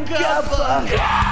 pura con.